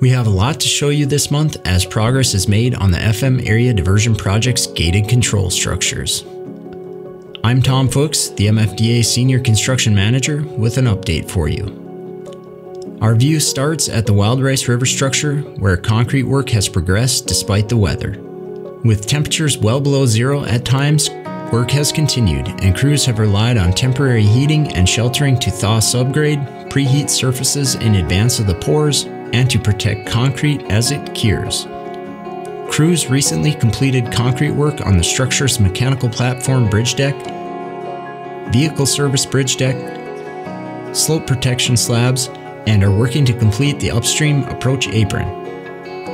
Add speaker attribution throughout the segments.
Speaker 1: We have a lot to show you this month as progress is made on the FM Area Diversion Project's gated control structures. I'm Tom Fuchs, the MFDA Senior Construction Manager, with an update for you. Our view starts at the Wild Rice River structure, where concrete work has progressed despite the weather. With temperatures well below zero at times, work has continued, and crews have relied on temporary heating and sheltering to thaw subgrade, preheat surfaces in advance of the pours, and to protect concrete as it cures. Crews recently completed concrete work on the structure's mechanical platform bridge deck, vehicle service bridge deck, slope protection slabs, and are working to complete the upstream approach apron.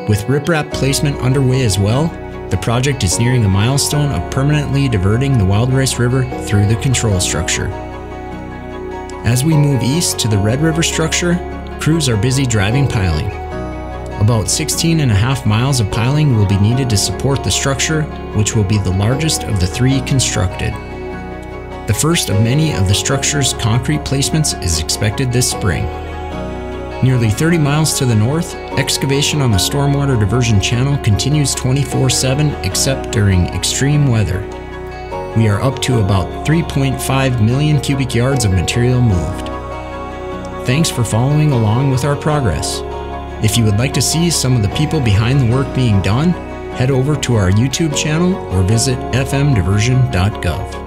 Speaker 1: With riprap placement underway as well, the project is nearing a milestone of permanently diverting the Wild Rice River through the control structure. As we move east to the Red River structure, crews are busy driving piling. About 16 and a half miles of piling will be needed to support the structure, which will be the largest of the three constructed. The first of many of the structure's concrete placements is expected this spring. Nearly 30 miles to the north, excavation on the stormwater diversion channel continues 24 7 except during extreme weather. We are up to about 3.5 million cubic yards of material moved. Thanks for following along with our progress. If you would like to see some of the people behind the work being done, head over to our YouTube channel or visit fmdiversion.gov.